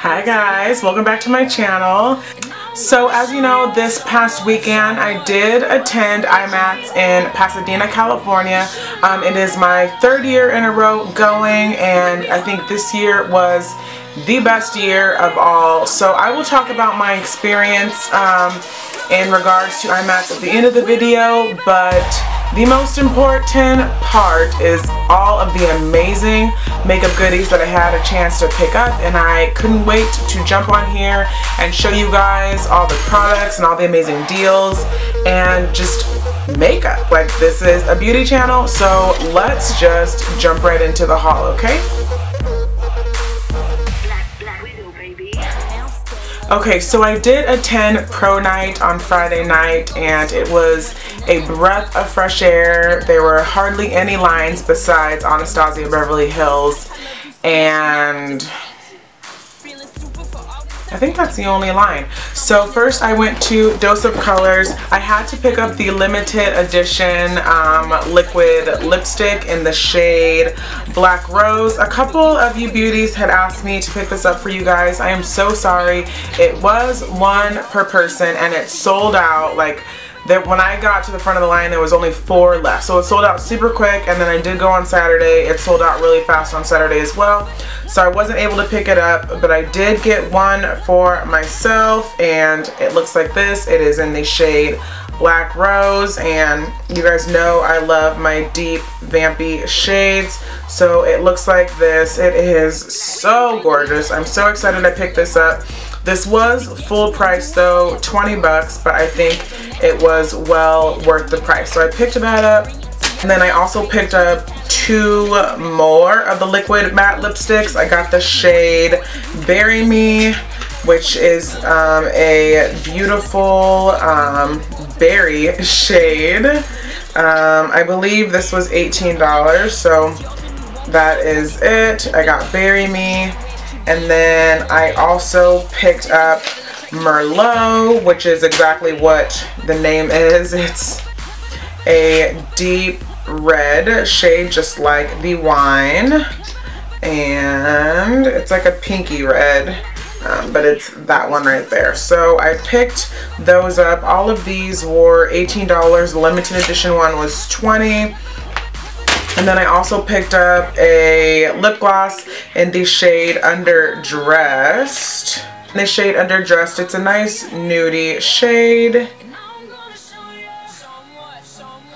Hi guys, welcome back to my channel. So as you know, this past weekend I did attend IMATS in Pasadena, California. Um, it is my third year in a row going and I think this year was the best year of all. So I will talk about my experience um, in regards to IMATS at the end of the video, but the most important part is all of the amazing makeup goodies that I had a chance to pick up and I couldn't wait to jump on here and show you guys all the products and all the amazing deals and just makeup. Like this is a beauty channel so let's just jump right into the haul, okay? Okay, so I did attend pro night on Friday night and it was a breath of fresh air. There were hardly any lines besides Anastasia Beverly Hills and I think that's the only line. So first I went to Dose of Colors. I had to pick up the limited edition um, liquid lipstick in the shade Black Rose. A couple of you beauties had asked me to pick this up for you guys. I am so sorry. It was one per person and it sold out like that when I got to the front of the line there was only four left. So it sold out super quick and then I did go on Saturday. It sold out really fast on Saturday as well. So I wasn't able to pick it up but I did get one for myself and it looks like this. It is in the shade Black Rose and you guys know I love my deep vampy shades. So it looks like this. It is so gorgeous. I'm so excited I picked this up this was full price though, 20 bucks, but I think it was well worth the price. So I picked that up. And then I also picked up two more of the liquid matte lipsticks. I got the shade Bury Me, which is um, a beautiful um, berry shade. Um, I believe this was $18, so that is it. I got Bury Me. And then I also picked up Merlot, which is exactly what the name is. It's a deep red shade, just like the wine. And it's like a pinky red. Um, but it's that one right there. So I picked those up. All of these were $18. The limited edition one was 20 and then I also picked up a lip gloss in the shade Underdressed. In the shade Underdressed, it's a nice nudie shade.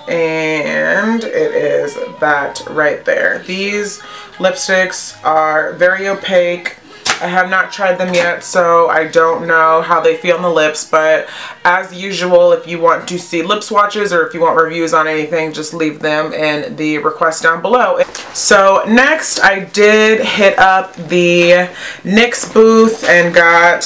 And it is that right there. These lipsticks are very opaque I have not tried them yet, so I don't know how they feel on the lips, but as usual, if you want to see lip swatches or if you want reviews on anything, just leave them in the request down below. So next, I did hit up the NYX booth and got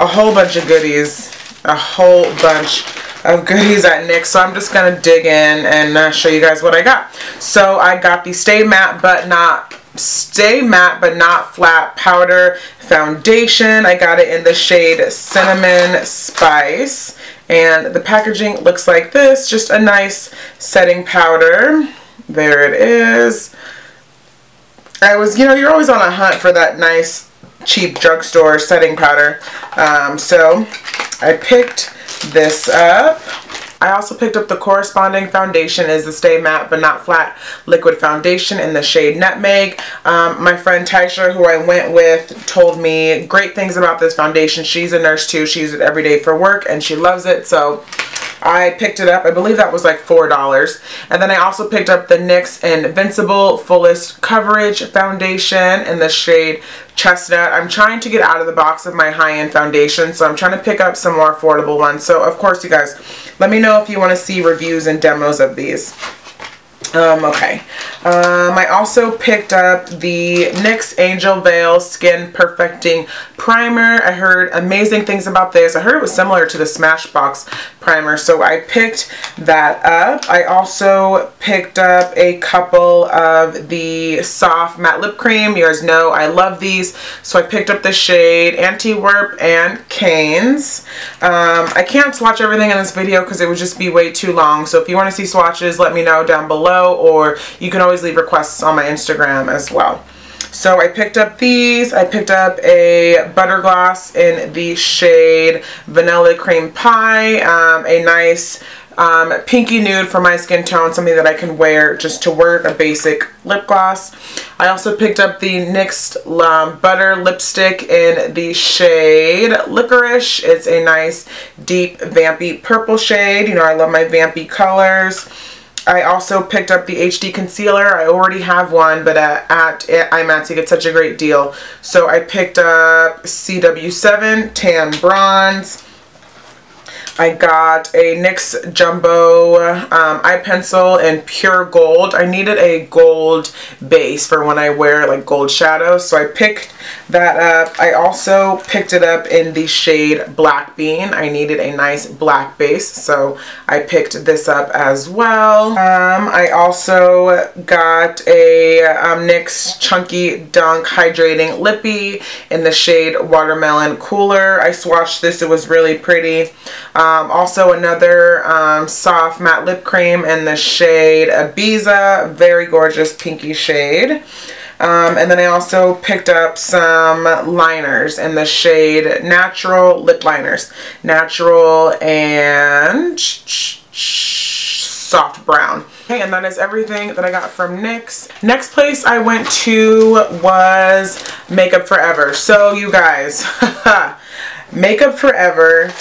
a whole bunch of goodies, a whole bunch of goodies at NYX. So I'm just going to dig in and uh, show you guys what I got. So I got the Stay Matte But Not Stay Matte But Not Flat Powder Foundation. I got it in the shade Cinnamon Spice. And the packaging looks like this. Just a nice setting powder. There it is. I was, you know, you're always on a hunt for that nice cheap drugstore setting powder. Um, so I picked this up. I also picked up the corresponding foundation is the Stay Matte But Not Flat Liquid Foundation in the shade Nutmeg. Um, my friend Taisha, who I went with, told me great things about this foundation. She's a nurse too. She uses it every day for work and she loves it. So I picked it up. I believe that was like $4. And then I also picked up the NYX Invincible Fullest Coverage Foundation in the shade Chestnut. I'm trying to get out of the box of my high-end foundation, so I'm trying to pick up some more affordable ones. So, of course, you guys, let me know if you want to see reviews and demos of these. Um, okay. Um, I also picked up the NYX Angel Veil Skin Perfecting Primer. I heard amazing things about this. I heard it was similar to the Smashbox primer, so I picked that up. I also picked up a couple of the soft matte lip cream. You guys know I love these, so I picked up the shade Antwerp and Cannes. Um, I can't swatch everything in this video because it would just be way too long, so if you want to see swatches, let me know down below, or you can always leave requests on my Instagram as well. So I picked up these. I picked up a butter gloss in the shade Vanilla Cream Pie. Um, a nice um, pinky nude for my skin tone, something that I can wear just to work, a basic lip gloss. I also picked up the NYX um, Butter Lipstick in the shade Licorice. It's a nice deep vampy purple shade. You know, I love my vampy colors. I also picked up the HD concealer. I already have one, but at, at IMATS it's such a great deal. So I picked up CW7 Tan Bronze. I got a NYX Jumbo um, eye pencil in pure gold. I needed a gold base for when I wear like gold shadows, so I picked that up. I also picked it up in the shade Black Bean. I needed a nice black base, so I picked this up as well. Um, I also got a um, NYX Chunky Dunk Hydrating Lippy in the shade Watermelon Cooler. I swatched this. It was really pretty. Um, also another um, soft matte lip cream in the shade Ibiza. Very gorgeous pinky shade. Um, and then I also picked up some liners in the shade Natural Lip Liners. Natural and soft brown. Okay, and that is everything that I got from NYX. Next place I went to was Makeup Forever. So you guys, Makeup Forever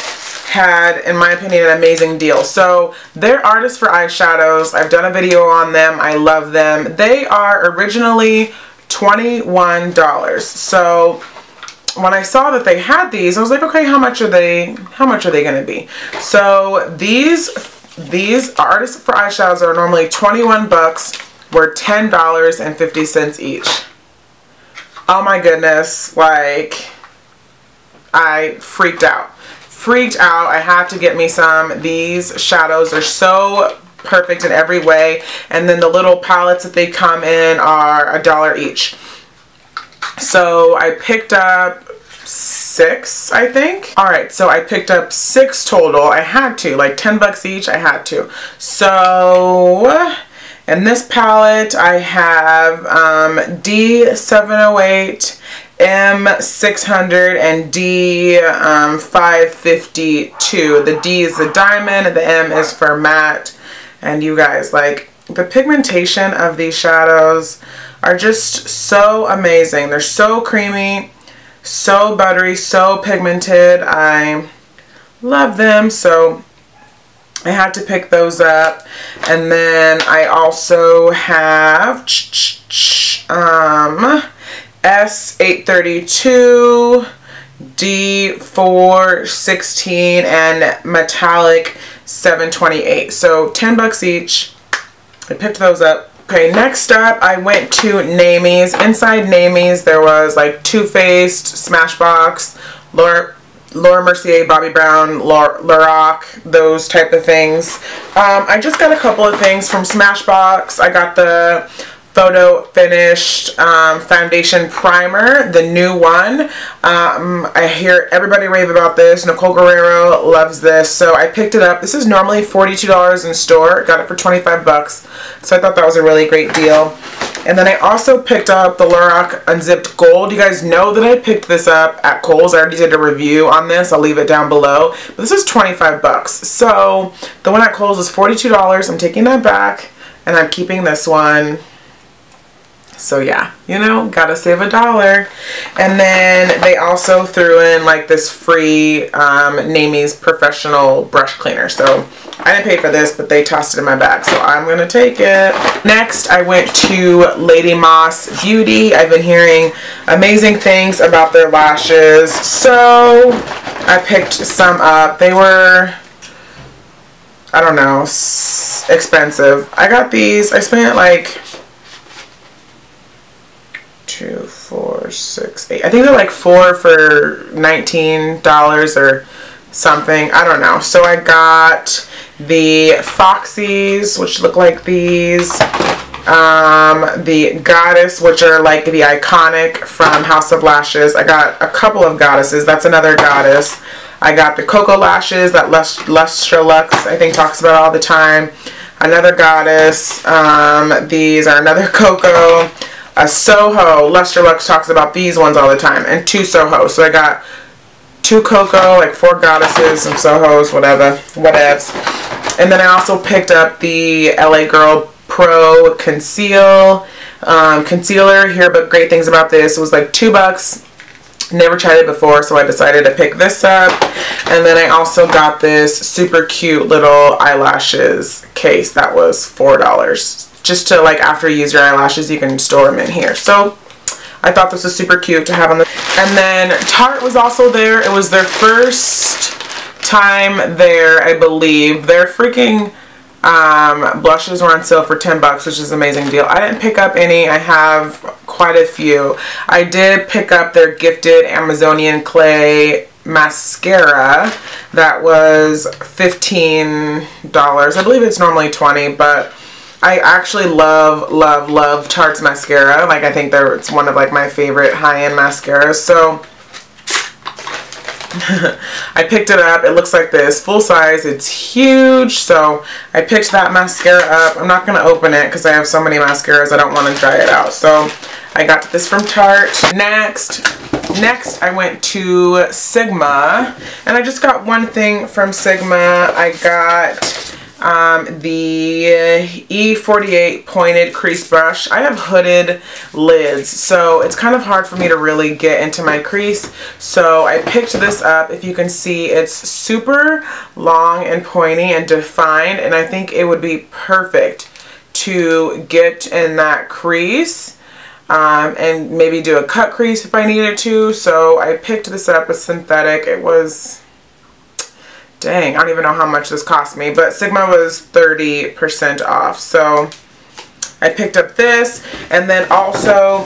had, in my opinion, an amazing deal. So they're artists for eyeshadows. I've done a video on them. I love them. They are originally $21. So when I saw that they had these, I was like, okay, how much are they, how much are they going to be? So these, these artists for eyeshadows are normally 21 bucks. Were $10.50 each. Oh my goodness, like, I freaked out freaked out. I had to get me some. These shadows are so perfect in every way. And then the little palettes that they come in are a dollar each. So I picked up six, I think. All right, so I picked up six total. I had to, like 10 bucks each, I had to. So in this palette, I have um, D708, M600 and D552. Um, the D is the diamond, the M is for matte. And you guys, like, the pigmentation of these shadows are just so amazing. They're so creamy, so buttery, so pigmented. I love them. So I had to pick those up. And then I also have um, S832, D416, and Metallic 728. So 10 bucks each. I picked those up. Okay, next up, I went to Naimie's. Inside Naimie's, there was like Too Faced, Smashbox, Laura, Laura Mercier, Bobbi Brown, Lorac, those type of things. Um, I just got a couple of things from Smashbox. I got the photo finished um, foundation primer the new one um, I hear everybody rave about this Nicole Guerrero loves this so I picked it up this is normally $42 in store got it for 25 bucks so I thought that was a really great deal and then I also picked up the Lorac Unzipped Gold. You guys know that I picked this up at Kohl's. I already did a review on this. I'll leave it down below. But this is 25 bucks. So the one at Kohl's is $42. I'm taking that back and I'm keeping this one so yeah, you know, gotta save a dollar. And then they also threw in like this free um, Naimie's professional brush cleaner. So I didn't pay for this, but they tossed it in my bag. So I'm gonna take it. Next, I went to Lady Moss Beauty. I've been hearing amazing things about their lashes. So I picked some up. They were I don't know, expensive. I got these. I spent like two, four, six, eight. I think they're like four for $19 or something. I don't know. So I got the Foxies, which look like these. Um, the Goddess, which are like the iconic from House of Lashes. I got a couple of Goddesses. That's another Goddess. I got the Cocoa Lashes that Lust Lustra Lux, I think, talks about all the time. another Goddess. Um, these are another Cocoa. A Soho. Lustrelux talks about these ones all the time. And two Soho. So I got two Coco, like four Goddesses, some Sohos, whatever. Whatevs. And then I also picked up the LA Girl Pro Conceal um, concealer here, but great things about this. It was like two bucks. Never tried it before, so I decided to pick this up. And then I also got this super cute little eyelashes case that was $4. Just to like after you use your eyelashes, you can store them in here. So I thought this was super cute to have on the... And then Tarte was also there. It was their first time there, I believe. They're freaking um, blushes were on sale for 10 bucks, which is an amazing deal. I didn't pick up any. I have quite a few. I did pick up their gifted Amazonian clay mascara that was $15. I believe it's normally 20 but I actually love, love, love Tarte's mascara. Like, I think they're, it's one of, like, my favorite high-end mascaras. So, I picked it up. It looks like this. Full size. It's huge. So I picked that mascara up. I'm not going to open it because I have so many mascaras. I don't want to dry it out. So I got this from Tarte. Next, next I went to Sigma. And I just got one thing from Sigma. I got um, the E48 pointed crease brush. I have hooded lids, so it's kind of hard for me to really get into my crease. So I picked this up. If you can see, it's super long and pointy and defined, and I think it would be perfect to get in that crease. Um, and maybe do a cut crease if I needed to. So I picked this up, a synthetic. It was Dang, I don't even know how much this cost me, but Sigma was 30% off. So I picked up this and then also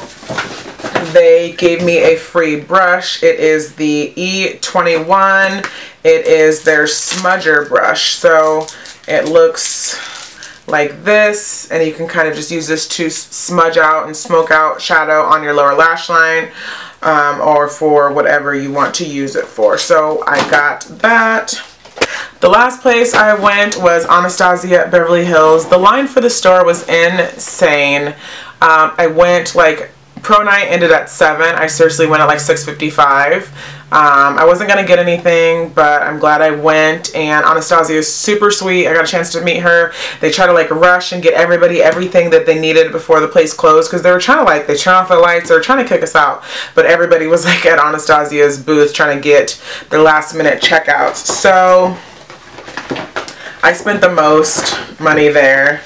they gave me a free brush. It is the E21. It is their smudger brush. So it looks like this and you can kind of just use this to smudge out and smoke out shadow on your lower lash line um, or for whatever you want to use it for. So I got that. The last place I went was Anastasia Beverly Hills. The line for the store was insane. Um, I went like pro night ended at 7. I seriously went at like 6.55. Um, I wasn't going to get anything, but I'm glad I went. And Anastasia is super sweet. I got a chance to meet her. They try to like rush and get everybody everything that they needed before the place closed because they were trying to like, they turn off the lights. They were trying to kick us out. But everybody was like at Anastasia's booth trying to get their last minute checkouts. So I spent the most money there.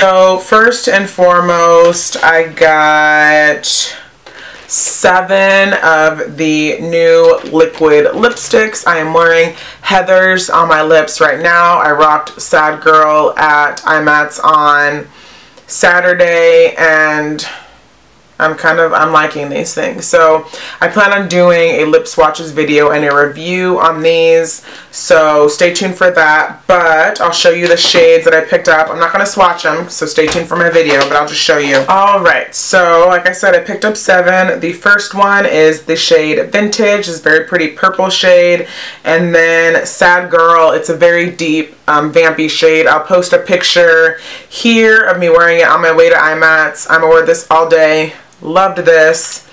So first and foremost, I got seven of the new liquid lipsticks. I am wearing Heather's on my lips right now. I rocked Sad Girl at IMATS on Saturday and I'm kind of, I'm liking these things. So I plan on doing a lip swatches video and a review on these. So stay tuned for that. But I'll show you the shades that I picked up. I'm not going to swatch them, so stay tuned for my video, but I'll just show you. Alright, so like I said, I picked up seven. The first one is the shade Vintage. It's a very pretty purple shade. And then Sad Girl, it's a very deep, um, vampy shade. I'll post a picture here of me wearing it on my way to IMATS. I'm going to wear this all day. Loved this.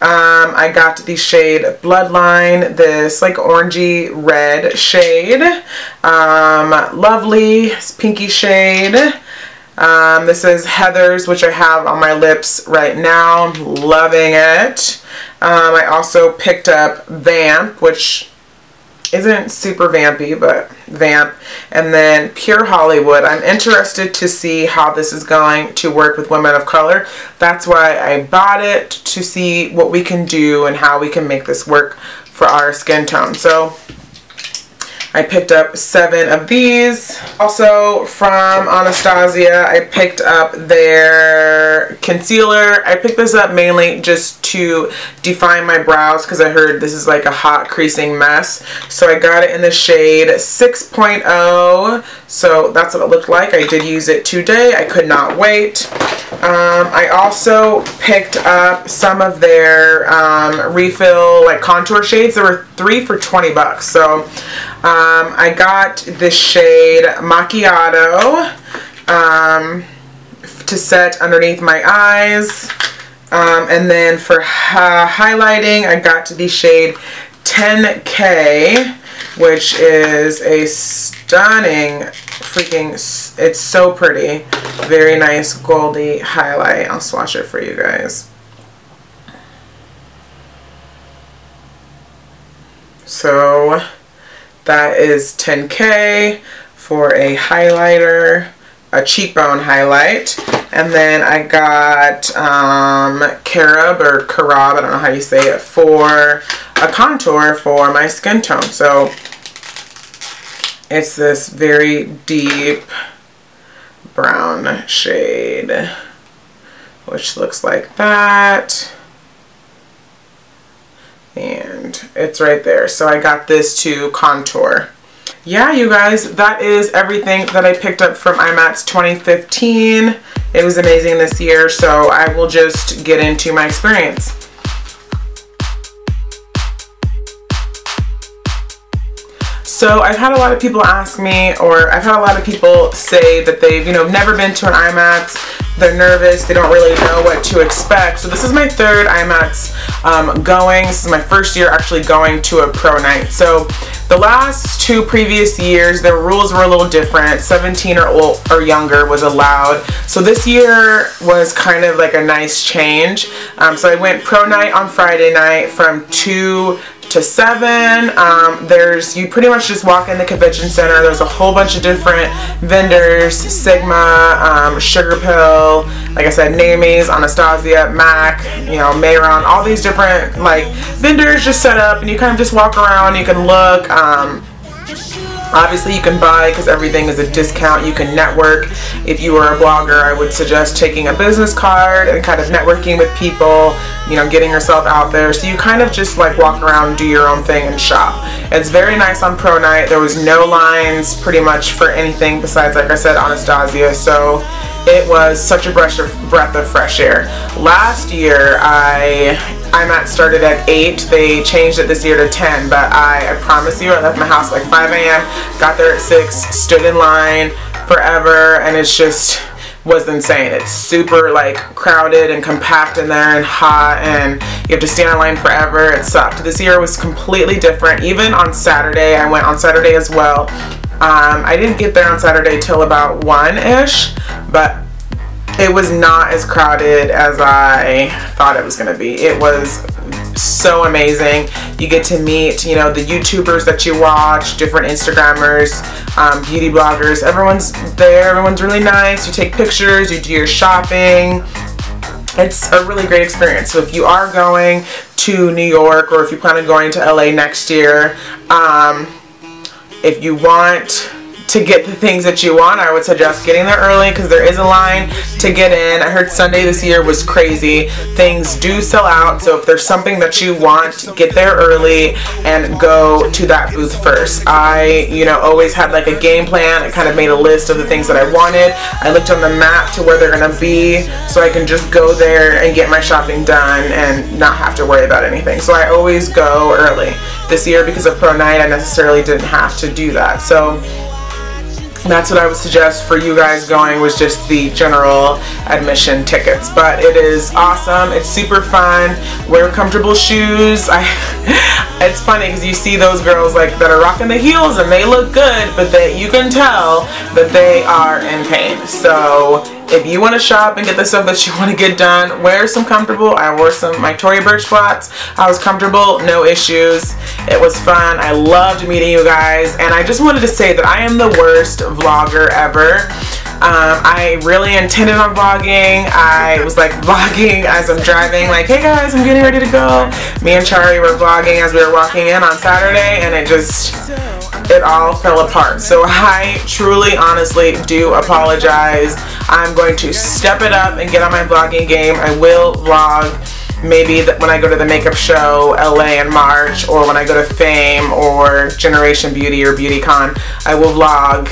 Um, I got the shade Bloodline, this like orangey red shade. Um, lovely pinky shade. Um, this is Heather's, which I have on my lips right now. Loving it. Um, I also picked up Vamp, which isn't super vampy, but vamp. And then Pure Hollywood. I'm interested to see how this is going to work with women of color. That's why I bought it, to see what we can do and how we can make this work for our skin tone. So I picked up seven of these. Also from Anastasia, I picked up their concealer. I picked this up mainly just to define my brows because I heard this is like a hot creasing mess. So I got it in the shade 6.0. So that's what it looked like. I did use it today. I could not wait. Um, I also picked up some of their um, refill like contour shades. There were three for 20 bucks. So um, I got this shade Macchiato um, to set underneath my eyes. Um, and then for highlighting, I got the shade 10K, which is a stunning freaking, it's so pretty. Very nice goldy highlight. I'll swatch it for you guys. So that is 10K for a highlighter, a cheekbone highlight. And then I got um, Carob or Carob, I don't know how you say it, for a contour for my skin tone. So it's this very deep brown shade, which looks like that. And it's right there. So I got this to contour. Yeah, you guys, that is everything that I picked up from IMATS 2015. It was amazing this year, so I will just get into my experience. So I've had a lot of people ask me, or I've had a lot of people say that they've, you know, never been to an IMATS, they're nervous, they don't really know what to expect. So this is my third IMATS um, going. This is my first year actually going to a pro night. So the last two previous years, the rules were a little different. 17 or, old, or younger was allowed. So this year was kind of like a nice change. Um, so I went pro night on Friday night from 2 to 7. Um, there's, you pretty much just walk in the convention center. There's a whole bunch of different vendors, Sigma, um, Sugarpill, like I said, Naimies, Anastasia, MAC, you know, Mehron, all these different like vendors just set up and you kind of just walk around, you can look. Um, Obviously you can buy because everything is a discount. You can network. If you are a blogger, I would suggest taking a business card and kind of networking with people, you know, getting yourself out there. So you kind of just like walk around, do your own thing and shop. It's very nice on pro night. There was no lines pretty much for anything besides, like I said, Anastasia. So it was such a breath of, breath of fresh air. Last year, I IMAT started at 8. They changed it this year to 10, but I, I promise you, I left my house like 5 a.m., got there at 6, stood in line forever, and it's just was insane. It's super like crowded and compact in there and hot and you have to stand in line forever. It sucked. This year was completely different. Even on Saturday, I went on Saturday as well. Um, I didn't get there on Saturday till about 1-ish, but it was not as crowded as I thought it was going to be. It was so amazing. You get to meet, you know, the YouTubers that you watch, different Instagrammers, um, beauty bloggers. Everyone's there. Everyone's really nice. You take pictures. You do your shopping. It's a really great experience. So if you are going to New York or if you plan on going to LA next year, um, if you want to get the things that you want, I would suggest getting there early because there is a line to get in. I heard Sunday this year was crazy. Things do sell out, so if there's something that you want, get there early and go to that booth first. I, you know, always had like a game plan. I kind of made a list of the things that I wanted. I looked on the map to where they're going to be so I can just go there and get my shopping done and not have to worry about anything. So I always go early. This year, because of Pro Night, I necessarily didn't have to do that. So that's what I would suggest for you guys going was just the general admission tickets. But it is awesome. It's super fun. Wear comfortable shoes. I it's funny because you see those girls like that are rocking the heels and they look good but that you can tell that they are in pain. So if you want to shop and get the stuff that you want to get done, wear some comfortable. I wore some my Tory Burch flats. I was comfortable, no issues. It was fun. I loved meeting you guys. And I just wanted to say that I am the worst vlogger ever. Um, I really intended on vlogging. I was like vlogging as I'm driving, like, hey guys, I'm getting ready to go. Me and Chari were vlogging as we were walking in on Saturday, and it just it all fell apart. So I truly, honestly do apologize. I'm going to step it up and get on my vlogging game. I will vlog maybe when I go to the makeup show LA in March or when I go to Fame or Generation Beauty or BeautyCon I will vlog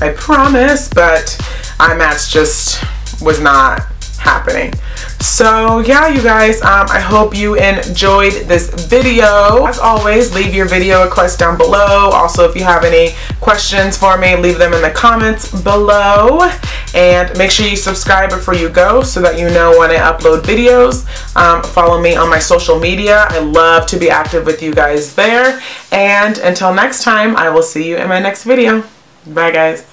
I promise but IMATS just was not happening. So yeah you guys um, I hope you enjoyed this video. As always leave your video requests down below. Also if you have any questions for me leave them in the comments below. And make sure you subscribe before you go so that you know when I upload videos. Um, follow me on my social media. I love to be active with you guys there. And until next time I will see you in my next video. Bye guys